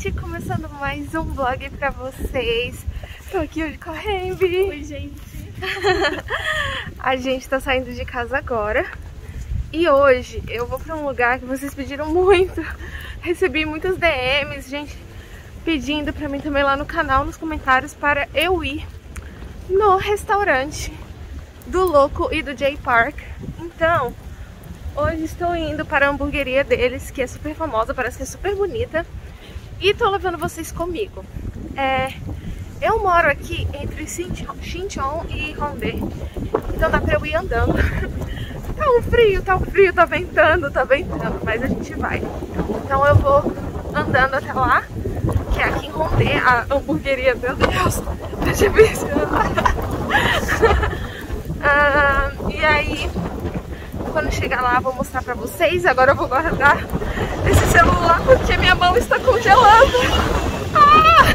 gente, começando mais um vlog pra vocês. Tô aqui hoje com a Hemby. Oi, gente. a gente tá saindo de casa agora. E hoje eu vou pra um lugar que vocês pediram muito. Recebi muitas DMs, gente pedindo pra mim também lá no canal, nos comentários, para eu ir no restaurante do Louco e do J Park. Então, hoje estou indo para a hamburgueria deles, que é super famosa, parece que é super bonita. E tô levando vocês comigo. É, eu moro aqui entre Xinchon e Hongdae, então dá pra eu ir andando. tá um frio, tá um frio, tá ventando, tá ventando, mas a gente vai. Então eu vou andando até lá, que é aqui em Hongdae, a hamburgueria, meu Deus, tá difícil. ah, e aí, quando chegar lá, vou mostrar pra vocês. Agora eu vou guardar esse celular porque minha mão está congelando. Ah!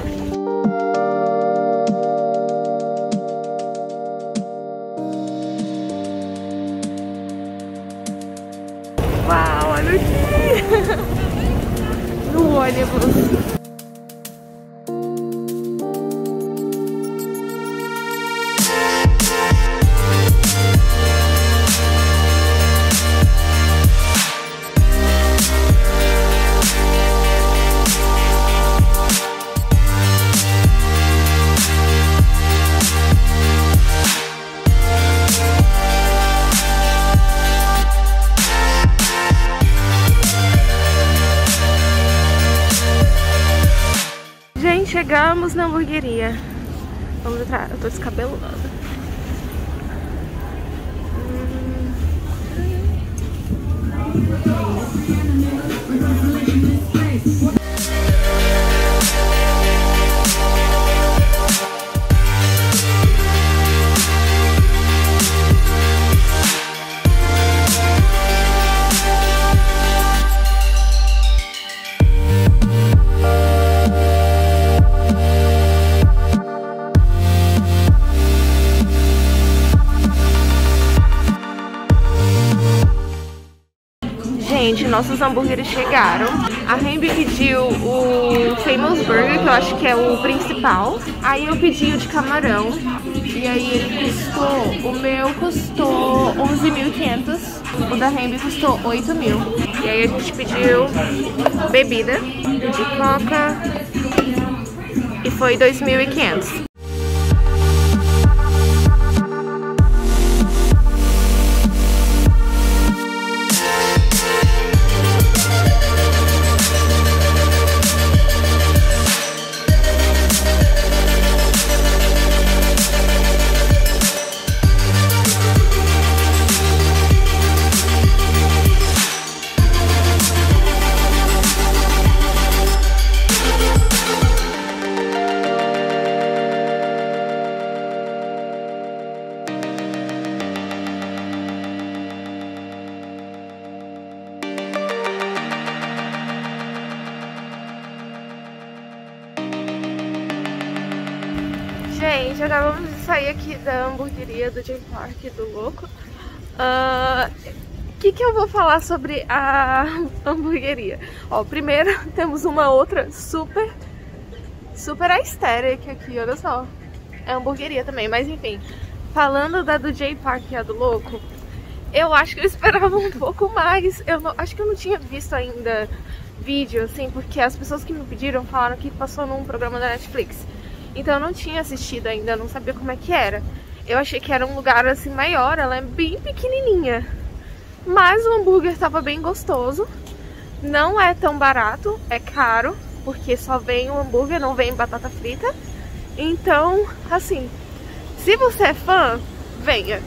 Uau, olha aqui! No ônibus. Chegamos na hamburgueria. Vamos entrar. Eu tô descabelando. Hum. Nossos hambúrgueres chegaram. A Hemby pediu o Famous Burger, que eu acho que é o principal. Aí eu pedi o de camarão. E aí ele custou, o meu custou 11.500. O da Hemby custou 8 mil. E aí a gente pediu bebida de coca e foi 2.500. Gente, acabamos de sair aqui da hamburgueria do Jim Park do Louco. O uh, ah, que, que eu vou falar sobre a hamburgueria? Ó, primeiro temos uma outra super, super aesthetic aqui, olha só. É hamburgueria também, mas enfim. Falando da do J Park e a do Louco, eu acho que eu esperava um pouco mais. Eu não, acho que eu não tinha visto ainda vídeo, assim, porque as pessoas que me pediram falaram que passou num programa da Netflix. Então eu não tinha assistido ainda, não sabia como é que era. Eu achei que era um lugar assim maior, ela é bem pequenininha. Mas o hambúrguer estava bem gostoso. Não é tão barato, é caro, porque só vem o hambúrguer, não vem batata frita. Então, assim, se você é fã, venha.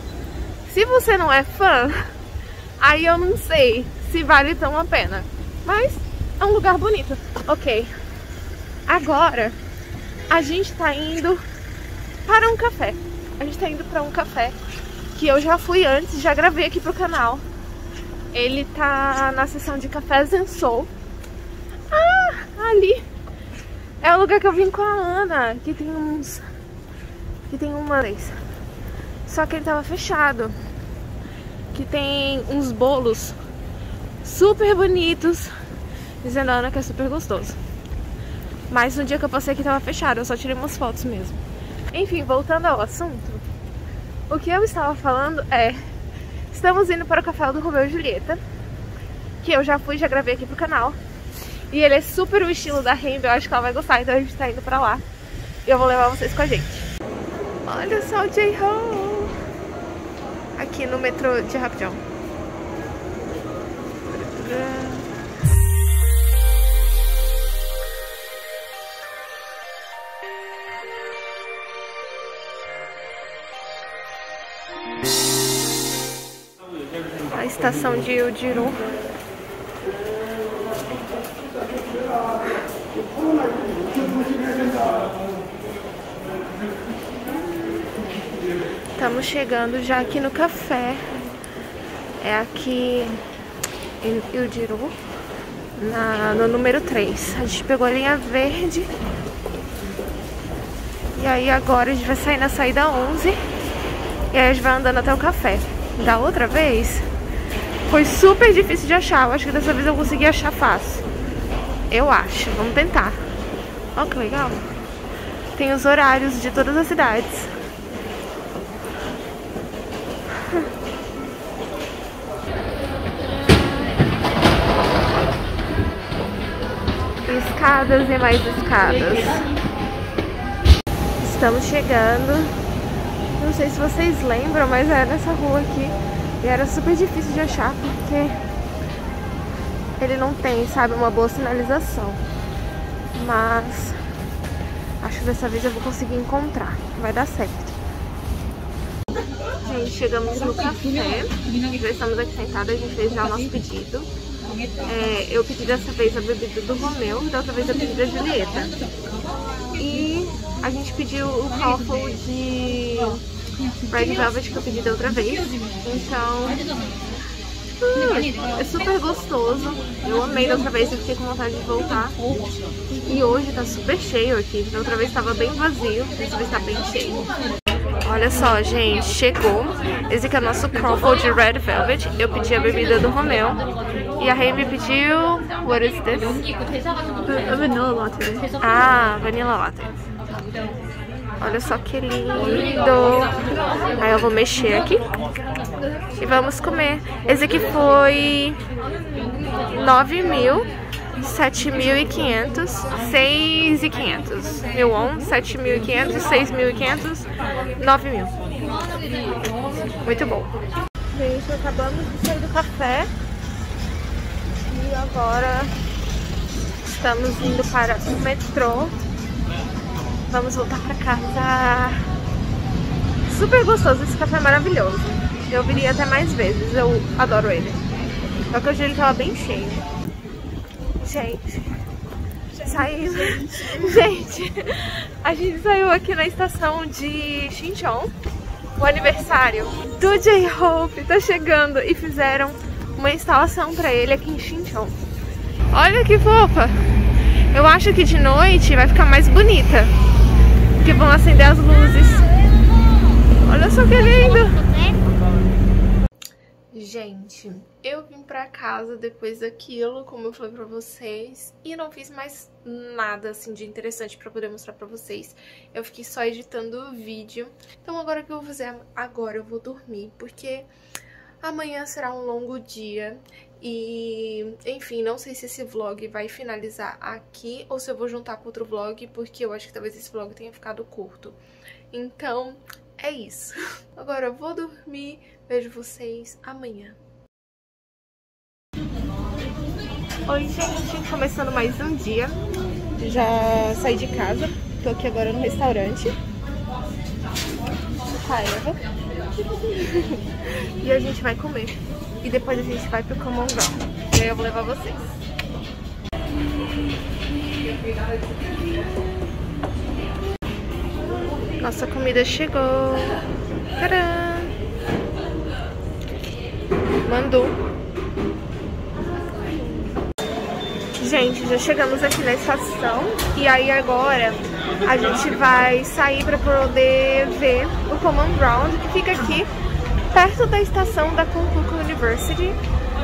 Se você não é fã, aí eu não sei se vale tão a pena. Mas é um lugar bonito. Ok. Agora a gente tá indo para um café. A gente tá indo para um café que eu já fui antes, já gravei aqui pro canal. Ele tá na seção de cafés and soul. Ah, ali. É o lugar que eu vim com a Ana, que tem uns... Que tem uma vez. Só que ele tava fechado. Que tem uns bolos super bonitos. Dizendo a Ana que é super gostoso. Mas no dia que eu passei aqui tava fechado, eu só tirei umas fotos mesmo. Enfim, voltando ao assunto, o que eu estava falando é... Estamos indo para o café do Romeu e Julieta, que eu já fui, já gravei aqui pro canal. E ele é super o estilo da Rainbow, eu acho que ela vai gostar, então a gente tá indo pra lá. E eu vou levar vocês com a gente. Olha só o J-Ho! Aqui no metrô de Rapidão. Estação de Udiru. Estamos chegando já aqui no café. É aqui em Ildiru, na, no número 3. A gente pegou a linha verde. E aí agora a gente vai sair na saída 11. E aí a gente vai andando até o café. Da outra vez, foi super difícil de achar. Eu acho que dessa vez eu consegui achar fácil. Eu acho. Vamos tentar. Olha que legal. Tem os horários de todas as cidades. Escadas e mais escadas. Estamos chegando. Não sei se vocês lembram, mas é nessa rua aqui. E era super difícil de achar porque ele não tem, sabe, uma boa sinalização. Mas acho que dessa vez eu vou conseguir encontrar. Vai dar certo. Gente, chegamos no café. Já estamos aqui sentados, a gente fez já o nosso pedido. É, eu pedi dessa vez a bebida do Romeu e da outra vez eu pedi da Julieta. E a gente pediu o copo de Red Velvet que eu pedi da outra vez. Então, hum, é super gostoso. Eu amei da outra vez, eu fiquei com vontade de voltar. E hoje tá super cheio aqui. Da outra vez tava bem vazio, dessa vez tá bem cheio. Olha só, gente, chegou. Esse aqui é o nosso Crumble de Red Velvet. Eu pedi a bebida do Romeu. E a Rei me pediu... What is this? A vanilla latte. Ah, vanilla latte. Olha só que lindo. Aí eu vou mexer aqui. E vamos comer. Esse aqui foi 9 mil. 7.500, 6.500. Mil on, 7.500, 6.500, 9.000. Muito bom. Gente, acabamos de sair do café. E agora estamos indo para o metrô. Vamos voltar para casa. Super gostoso, esse café é maravilhoso. Eu viria até mais vezes, eu adoro ele. Só que hoje ele tava bem cheio. Gente, saiu. Gente, a gente saiu aqui na estação de Xinchon. O aniversário do J-Hope tá chegando e fizeram uma instalação pra ele aqui em Xinchon. Olha que fofa! Eu acho que de noite vai ficar mais bonita. Porque vão acender as luzes. Olha só que lindo! Gente, eu vim pra casa depois daquilo, como eu falei pra vocês, e não fiz mais nada, assim, de interessante pra poder mostrar pra vocês. Eu fiquei só editando o vídeo. Então agora o que eu vou fazer? Agora eu vou dormir, porque amanhã será um longo dia e, enfim, não sei se esse vlog vai finalizar aqui ou se eu vou juntar com outro vlog, porque eu acho que talvez esse vlog tenha ficado curto. Então, é isso. Agora eu vou dormir, vejo vocês amanhã. Oi, gente, começando mais um dia. Já saí de casa, tô aqui agora no restaurante. Com a Eva. e a gente vai comer. E depois a gente vai pro Common Ground. E aí eu vou levar vocês. Nossa comida chegou. Tcharam! Mandou. Gente, já chegamos aqui na estação. E aí agora a gente vai sair pra poder ver o Common Ground, que fica aqui perto da estação da Konkuku University.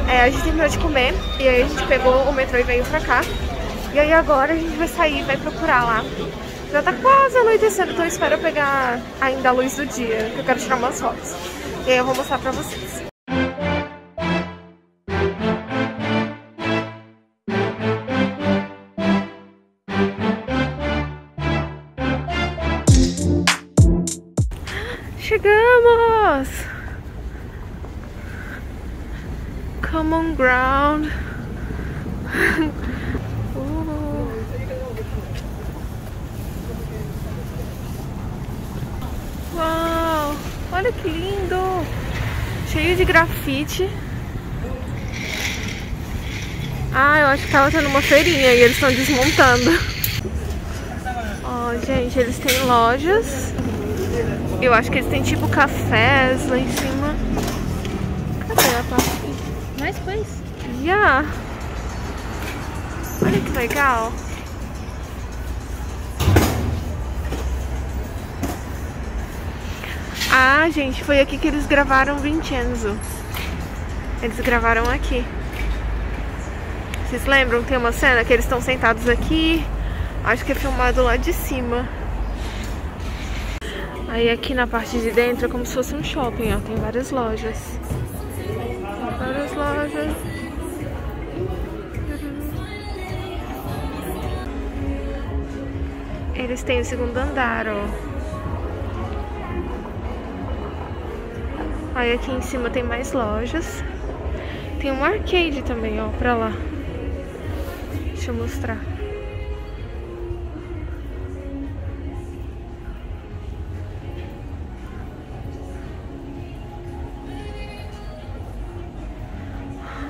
É, a gente terminou de comer e aí a gente pegou o metrô e veio pra cá. E aí agora a gente vai sair, vai procurar lá. Já tá quase anoitecendo, então eu espero pegar ainda a luz do dia, que eu quero tirar umas fotos. E aí eu vou mostrar pra vocês. Ground. Uau! Olha que lindo! Cheio de grafite. Ah, eu acho que tava tendo uma feirinha e eles estão desmontando. Ó, oh, gente, eles têm lojas. Eu acho que eles têm tipo cafés lá em cima. Nice place. Yeah. Olha que legal. Ah, gente, foi aqui que eles gravaram Vincenzo. Eles gravaram aqui. Vocês lembram? Tem uma cena que eles estão sentados aqui. Acho que é filmado lá de cima. Aí aqui na parte de dentro é como se fosse um shopping, ó. Tem várias lojas. Eles têm o segundo andar, ó. Aí aqui em cima tem mais lojas. Tem um arcade também, ó, pra lá. Deixa eu mostrar.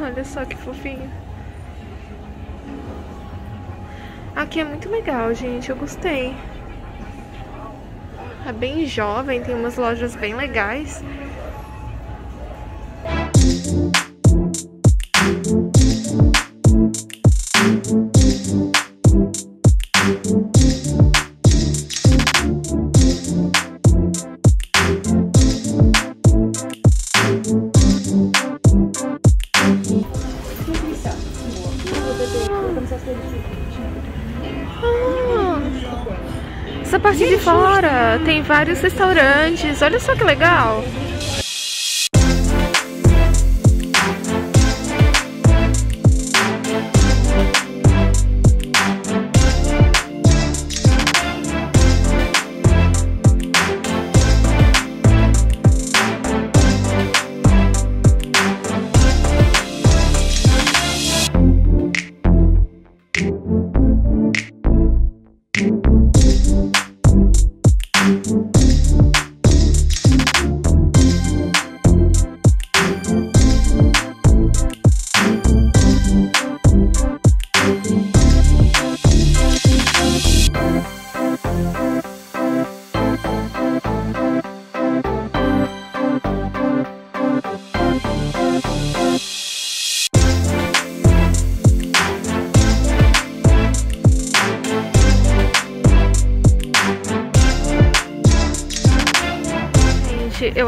Olha só que fofinho. Aqui é muito legal, gente. Eu gostei. É bem jovem, tem umas lojas bem legais. Vários restaurantes. Olha só que legal.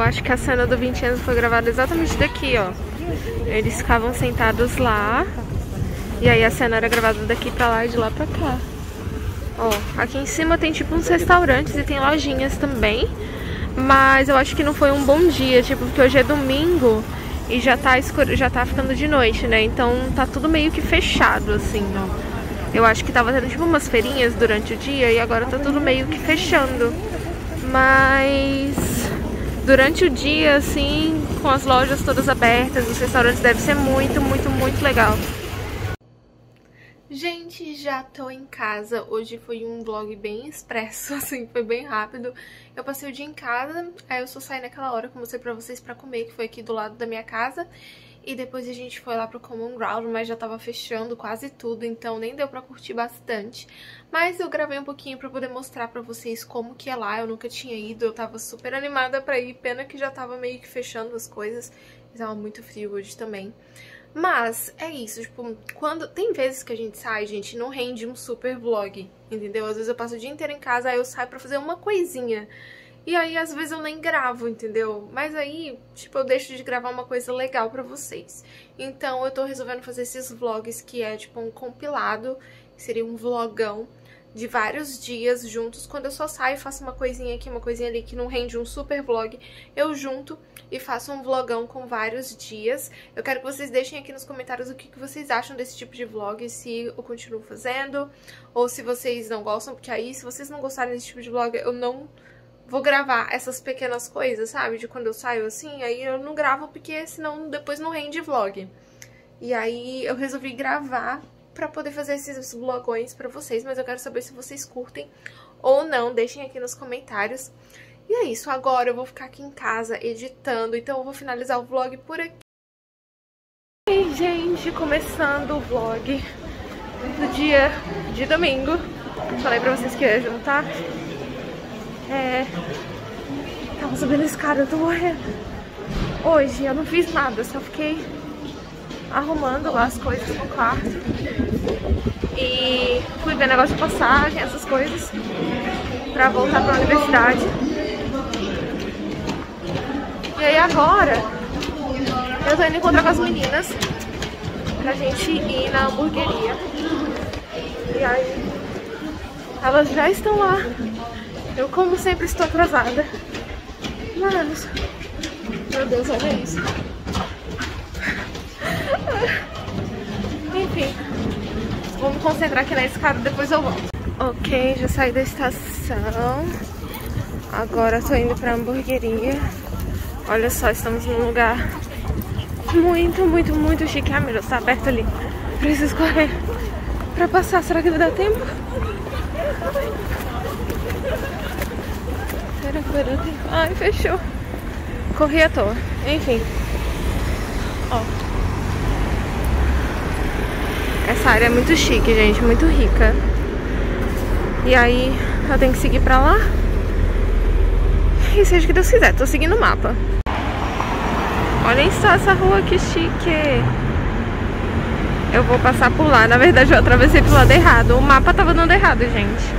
Acho que a cena do 20 anos foi gravada exatamente daqui, ó. Eles ficavam sentados lá. E aí a cena era gravada daqui pra lá e de lá pra cá. Ó, aqui em cima tem tipo uns restaurantes e tem lojinhas também. Mas eu acho que não foi um bom dia, tipo, porque hoje é domingo e já tá escuro, já tá ficando de noite, né? Então tá tudo meio que fechado, assim, ó. Eu acho que tava tendo tipo umas feirinhas durante o dia e agora tá tudo meio que fechando. Mas durante o dia, assim, com as lojas todas abertas, os restaurantes, deve ser muito, muito, muito legal. Gente, já tô em casa. Hoje foi um vlog bem expresso, assim, foi bem rápido. Eu passei o dia em casa, aí eu só saí naquela hora que eu mostrei pra vocês pra comer, que foi aqui do lado da minha casa. E depois a gente foi lá pro Common Ground, mas já tava fechando quase tudo, então nem deu pra curtir bastante. Mas eu gravei um pouquinho pra poder mostrar pra vocês como que é lá, eu nunca tinha ido, eu tava super animada pra ir, pena que já tava meio que fechando as coisas, tava muito frio hoje também. Mas é isso, tipo, quando tem vezes que a gente sai, gente, não rende um super vlog, entendeu? Às vezes eu passo o dia inteiro em casa, aí eu saio pra fazer uma coisinha. E aí, às vezes, eu nem gravo, entendeu? Mas aí, tipo, eu deixo de gravar uma coisa legal pra vocês. Então, eu tô resolvendo fazer esses vlogs que é, tipo, um compilado Seria um vlogão de vários dias juntos. Quando eu só saio e faço uma coisinha aqui, uma coisinha ali que não rende um super vlog, eu junto e faço um vlogão com vários dias. Eu quero que vocês deixem aqui nos comentários o que, que vocês acham desse tipo de vlog, se eu continuo fazendo, ou se vocês não gostam, porque aí, se vocês não gostarem desse tipo de vlog, eu não vou gravar essas pequenas coisas, sabe? De quando eu saio assim, aí eu não gravo porque senão depois não rende vlog. E aí eu resolvi gravar pra poder fazer esses vlogões pra vocês, mas eu quero saber se vocês curtem ou não, deixem aqui nos comentários. E é isso, agora eu vou ficar aqui em casa editando, então eu vou finalizar o vlog por aqui. E gente, começando o vlog do dia de domingo. Falei pra vocês que ia juntar. É... Tava subindo a escada, eu tô morrendo. Hoje eu não fiz nada, só fiquei arrumando lá as coisas no quarto. E fui ver negócio de passagem, essas coisas, pra voltar pra universidade. E aí agora, eu tô indo encontrar com as meninas pra gente ir na hamburgueria. E aí, elas já estão lá. Eu, como sempre, estou atrasada. Mas, meu Deus, olha isso. Enfim, vou me concentrar aqui na escada, depois eu volto. Ok, já saí da estação. Agora tô indo pra hamburgueria. Olha só, estamos num lugar muito, muito, muito chique. Ah, meu Deus, tá aberto ali. Preciso correr pra passar. Será que vai dar tempo? Será que vai dar tempo? Ai, fechou. Corri à toa. Enfim. Ó. Essa área é muito chique, gente. Muito rica. E aí, eu tenho que seguir pra lá. E seja o que Deus quiser. Tô seguindo o mapa. Olhem só essa rua que chique. Eu vou passar por lá. Na verdade, eu atravessei pro lado errado. O mapa tava dando errado, gente.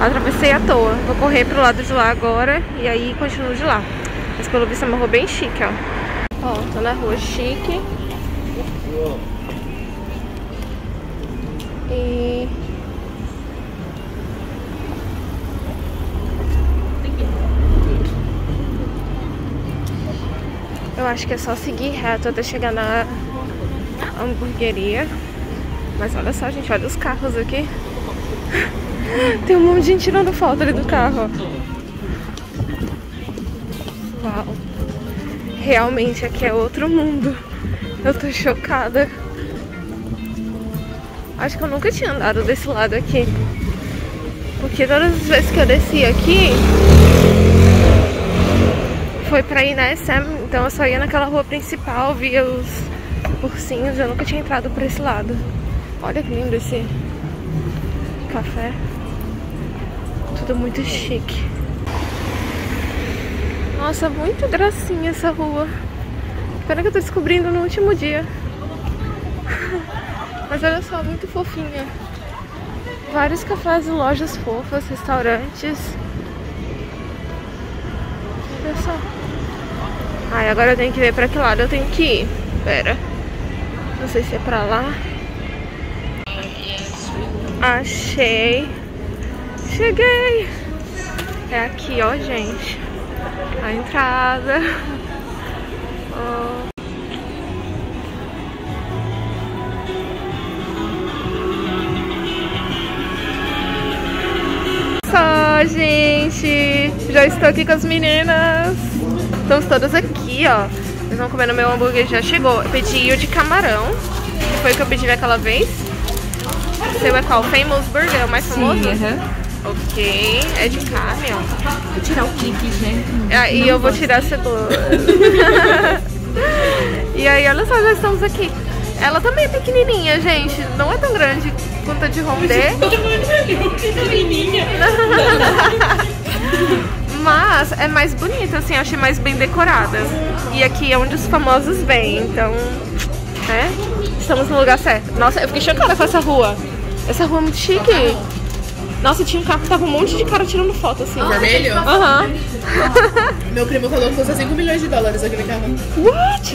Atravessei à toa. Vou correr pro lado de lá agora e aí continuo de lá. Mas pelo visto é uma rua bem chique, ó. Ó, tô na rua chique. E... Eu acho que é só seguir reto até chegar na hamburgueria. Mas olha só, gente, olha os carros aqui. Tem um monte de gente tirando foto ali do carro. Uau. Realmente aqui é outro mundo. Eu tô chocada. Acho que eu nunca tinha andado desse lado aqui. Porque todas as vezes que eu desci aqui foi pra ir na SM, então eu só ia naquela rua principal, via os ursinhos, eu nunca tinha entrado por esse lado. Olha que lindo esse café. Tudo muito chique. Nossa, muito gracinha essa rua. Pena que eu tô descobrindo no último dia. Mas olha só, muito fofinha. Vários cafés e lojas fofas, restaurantes. Olha só. Ai, agora eu tenho que ver pra que lado eu tenho que ir. Pera. Não sei se é pra lá. Achei. Cheguei. É aqui, ó, gente. A entrada. Só, gente. Já estou aqui com as meninas. Estamos todas aqui, ó. Eles vão comer no meu hambúrguer, já chegou. Eu pedi o de camarão, que foi o que eu pedi naquela vez. O seu é qual? Famous Burger, é o mais famoso? Sim, aham. Ok, é de carne, ó. Vou tirar o clipe, gente. Ah, E eu vou tirar a cebola. e aí, olha só, já estamos aqui. Ela também é pequenininha, gente. Não é tão grande quanto a de Rondê. Pequenininha. Mas é mais bonita, assim, eu achei mais bem decorada. E aqui é onde os famosos vêm, então, né? Estamos no lugar certo. Nossa, eu fiquei chocada com essa rua. Essa rua é muito chique. Nossa, tinha um carro que tava um monte de cara tirando foto, assim. Vermelho? Aham. Meu primo falou que custa 5 milhões de dólares aquele carro. What?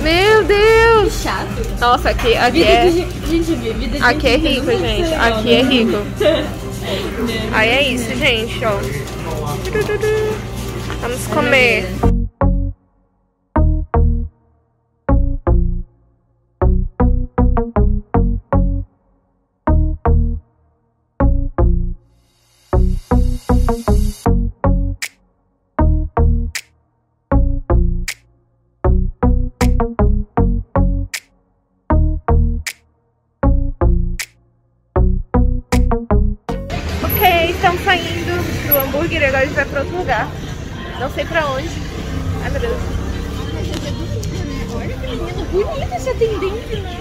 Meu Deus! chato. Nossa, aqui, aqui Vida é. de gente, gente, vida de Aqui é rico, gente. Aqui é rico. Aí é isso, gente, ó. Vamos comer. Estamos saindo do hambúrguer e agora a gente vai pra outro lugar. Não sei pra onde. Ai meu Deus. Olha que menino bonito esse atendente, né?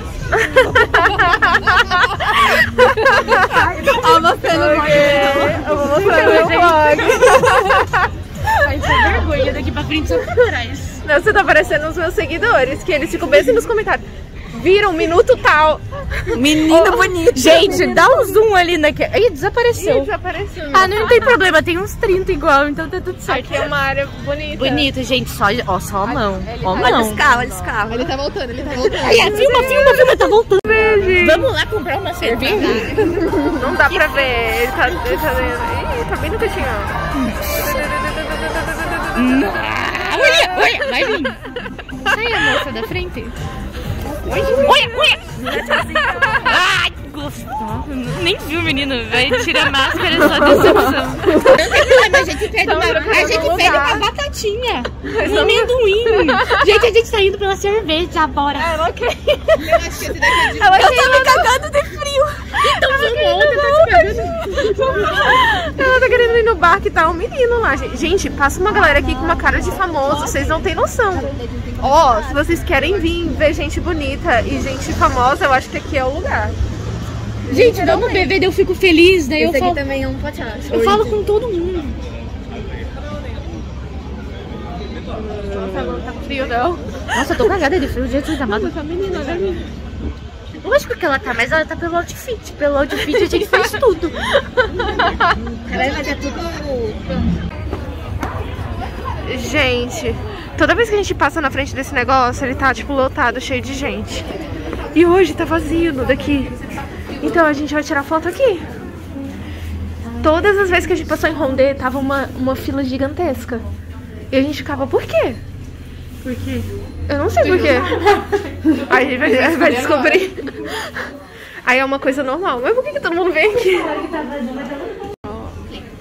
Ó, mostrando o vlog. Eu vou mostrar meu vlog. Ai, sem vergonha, daqui pra frente só pra trás. Não, você tá parecendo os meus seguidores, que eles ficam bem assim nos comentários. Viram, minuto tal. Menino bonito. Gente, dá um zoom ali naquele. Ih, Ih, desapareceu. desapareceu. Ah, não tem problema, tem uns 30 igual, então tá tudo certo. Aqui é uma área bonita. Bonito, gente, só, ó, só a mão. Ó, a Olha mão. os carros, olha os carros. Ele tá voltando, ele tá voltando. Ai, filma, filma, filma, tá voltando. Vamos lá comprar uma cerveja? Não dá pra ver. Ele tá, ele tá vendo. Ih, tá bem no cantinho. Olha, olha, vai vir. Sai a moça da frente. Olha, olha, olha. Ai, que. Nem viu, menino. Vai tirar a máscara só decepção. Não tem problema, a gente pede uma, a gente pede uma batatinha. Um amendoim. Gente, a gente tá indo pela cerveja, bora. Ela quer. Ela eu tô me cagando de frio. Então vamos, tá. Ela tá querendo ir no bar que tá um menino lá. gente. Gente, passa uma galera aqui com uma cara de famoso, vocês não têm noção. Ó, se vocês querem vir ver gente bonita e gente famosa, eu acho que aqui é o lugar. Gente, vamos beber, daí eu fico feliz, daí eu Esse aqui falo, também é um eu falo com todo mundo. Nossa, não tá frio não. Nossa, eu tô cagada de frio, menina, olha ali. Lógico que ela tá, mas ela tá pelo outfit. Pelo outfit a gente faz tudo. Tudo. Gente, toda vez que a gente passa na frente desse negócio, ele tá tipo lotado, cheio de gente. E hoje tá vazio no daqui. Então a gente vai tirar foto aqui. Todas as vezes que a gente passou em Rondê, tava uma, uma fila gigantesca. E a gente ficava, por quê? Por quê? Eu não sei por quê. Aí a gente vai, vai descobrir. Aí é uma coisa normal. Mas por que, que todo mundo vem aqui?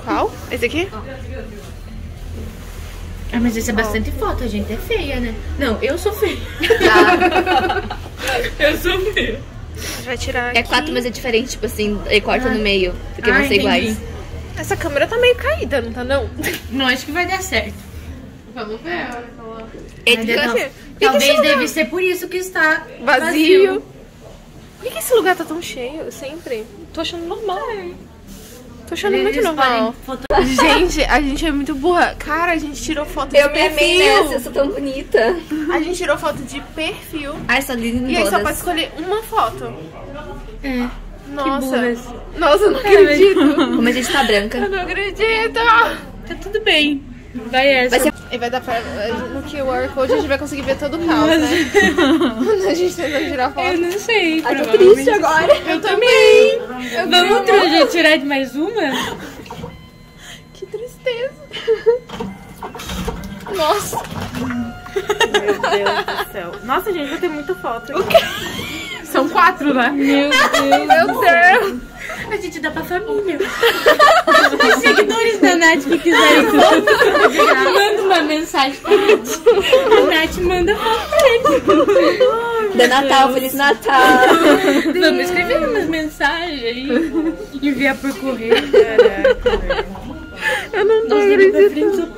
Qual? Esse aqui? Ah, mas esse é bastante foto, a gente é feia, né? Não, eu sou feia. eu sou feia. Vai tirar aqui. É quatro, mas é diferente, tipo assim, ele corta no meio, porque Ah, vão ser entendi. iguais. Essa câmera tá meio caída, não tá não? Não, acho que vai dar certo. Vamos ver, olha esse Talvez deve ser por isso que está Vazio. Por que, que esse lugar tá tão cheio sempre? Tô achando normal. Tô achando muito Eles normal. podem foto- Gente, a gente é muito burra. Cara, a gente tirou foto de Eu me amei perfil. nessa, eu sou tão bonita. A gente tirou foto de perfil. Ai, só linda E aí só pode escolher uma foto. É. Nossa. Nossa, eu não acredito. Como a gente tá branca. Eu não acredito. Tá tudo bem. Vai essa. Vai ser E vai dar pra. No QR Code a gente vai conseguir ver todo o caos, né? Quando a gente tentando tirar Eu foto. não sei. Ai, tô triste agora. Eu também. Eu Vamos tirar de mais uma? Que tristeza. Nossa. Meu Deus do céu. Nossa, gente, vai ter muita foto. O quê? São quatro, né? Meu Deus. Meu Deus. A gente dá pra família. Os seguidores da Nath que quiserem manda uma mensagem pra Nath. A Nath manda foto pra eles. De Natal, Feliz Natal. Vamos escrever umas mensagens aí. Enviar por correio. Caraca. Eu não tô acreditando.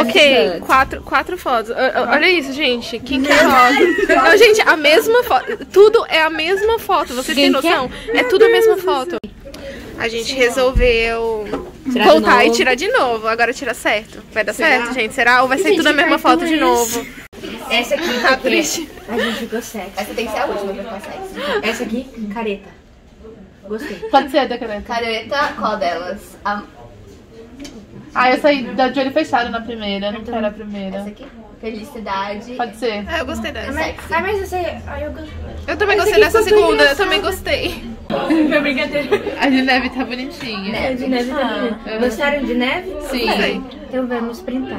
Ok, quatro, quatro fotos. O- o- Olha isso, gente. Quem quer foto? Não, gente, a mesma foto. Tudo é a mesma foto. Vocês têm noção? É tudo a mesma foto. A gente resolveu Tirar voltar e tirar de novo. Agora tira certo. Vai dar certo, gente? Será? Ou vai ser Gente, tudo a mesma foto de é novo? Essa aqui, Tá triste. A gente ficou sexy. Essa tem que ser a última pra ficar sexy. Essa aqui, careta. Gostei. Pode ser a da caneta. Careta, qual delas? A... Ah, eu saí da de olho fechado na primeira, não quero a primeira. Essa aqui? Felicidade. Pode ser. Ah, eu gostei dessa. Ai, mas aí, ai, eu gostei. Eu também gostei dessa segunda, eu também gostei. Meu brincadeira. A de neve tá bonitinha. Neve. De neve tá bonito. Gostaram de neve? Sim. Então vamos printar.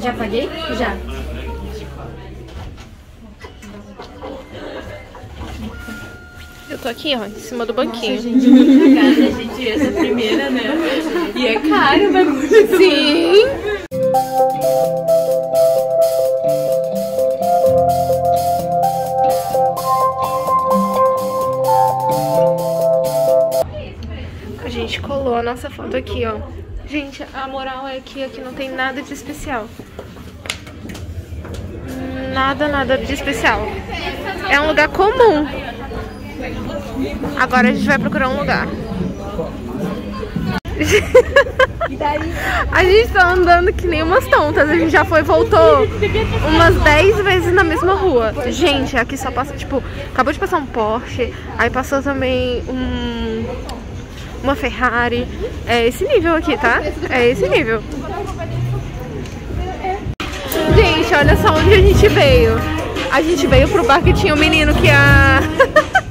Já paguei? Já. Tô aqui, ó, em cima do banquinho. Obrigada, gente. Essa primeira, né? E é caro o bagulho. Sim! A gente colou a nossa foto aqui, ó. Gente, a moral é que aqui não tem nada de especial. Nada, nada de especial. É um lugar comum. Agora a gente vai procurar um lugar. A gente tá andando que nem umas tontas. A gente já foi e voltou umas 10 vezes na mesma rua. Gente, aqui só passa, tipo, acabou de passar um Porsche, aí passou também um, uma Ferrari. É esse nível aqui, tá? É esse nível. Gente, olha só onde a gente veio. A gente veio pro bar que tinha um menino que a.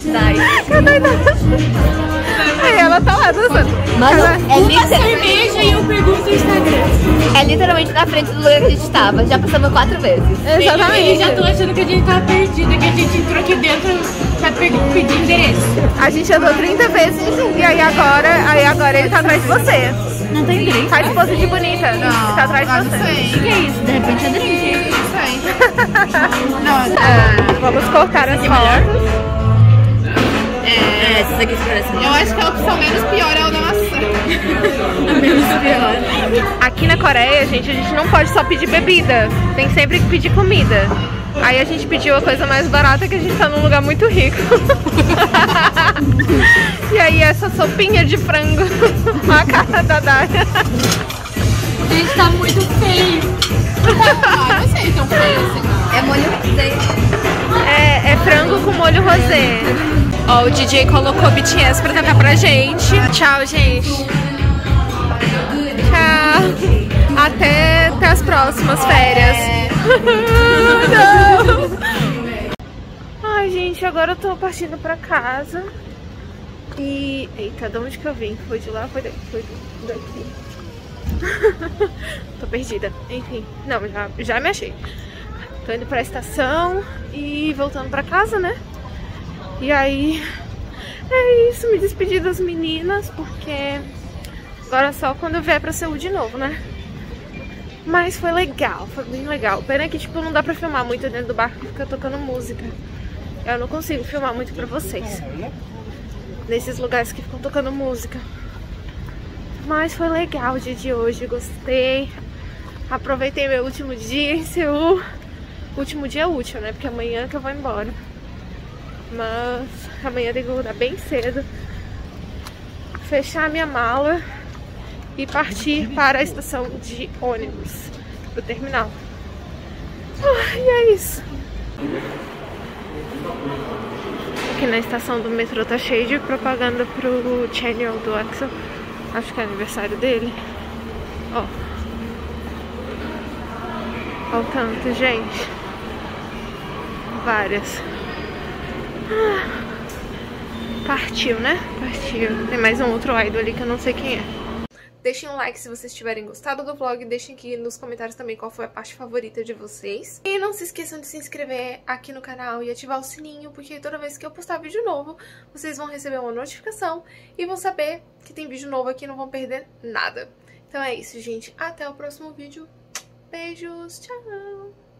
Aí ela tá lá dançando. Mano, é, liter- Cerveja e eu pergunto o Instagram. é literalmente na frente do lugar que a gente tava. Já passamos quatro vezes. Exatamente. Eu já tô achando que a gente tá perdida, que a gente entrou aqui dentro pra pe- pedir endereço. A gente andou 30 vezes e aí agora, aí agora ele tá atrás de você. Não tem endereço. Faz pose de bonita. Não, tá atrás de você. O que é isso? De repente é drink. Ah, vamos cortar as fotos. É, essas aqui se parecem. Eu acho que a opção menos pior é o da maçã. Aqui na Coreia, gente, a gente não pode só pedir bebida. Tem sempre que pedir comida. Aí a gente pediu a coisa mais barata que a gente tá num lugar muito rico. e aí essa sopinha de frango. a cara da Daya. Gente, tá muito feio. Ah, não sei tão feio assim. É molho rosé. É, é frango com molho rosé. Ó, o DJ colocou BTS pra tocar pra gente. Tchau, gente. Tchau. Até, até as próximas férias. Não. Ai, gente, agora eu tô partindo pra casa. E. Eita, de onde que eu vim? Foi de lá? Foi daqui? Foi daqui. tô perdida. Enfim, não, já, já me achei. Tô indo pra estação e voltando pra casa, né? E aí, é isso, me despedi das meninas, porque agora só quando eu vier pra Seul de novo, né? Mas foi legal, foi bem legal. Pena que, tipo, não dá pra filmar muito dentro do barco, que fica tocando música. Eu não consigo filmar muito pra vocês. Nesses lugares que ficam tocando música. Mas foi legal o dia de hoje, gostei. Aproveitei meu último dia em Seul. Último dia útil, né? Porque amanhã que eu vou embora. Mas amanhã tem que acordar bem cedo. Fechar minha mala e partir para a estação de ônibus. Pro terminal. Ah, e é isso. Aqui na estação do metrô tá cheio de propaganda pro channel do Axel. Acho que é aniversário dele. Ó. Ó o tanto, gente. Várias. Ah. Partiu, né? Partiu. Tem mais um outro idol ali que eu não sei quem é. Deixem um like se vocês tiverem gostado do vlog. Deixem aqui nos comentários também qual foi a parte favorita de vocês. E não se esqueçam de se inscrever aqui no canal e ativar o sininho, porque toda vez que eu postar vídeo novo, vocês vão receber uma notificação e vão saber que tem vídeo novo aqui não vão perder nada. Então é isso, gente. Até o próximo vídeo. Beijos, tchau!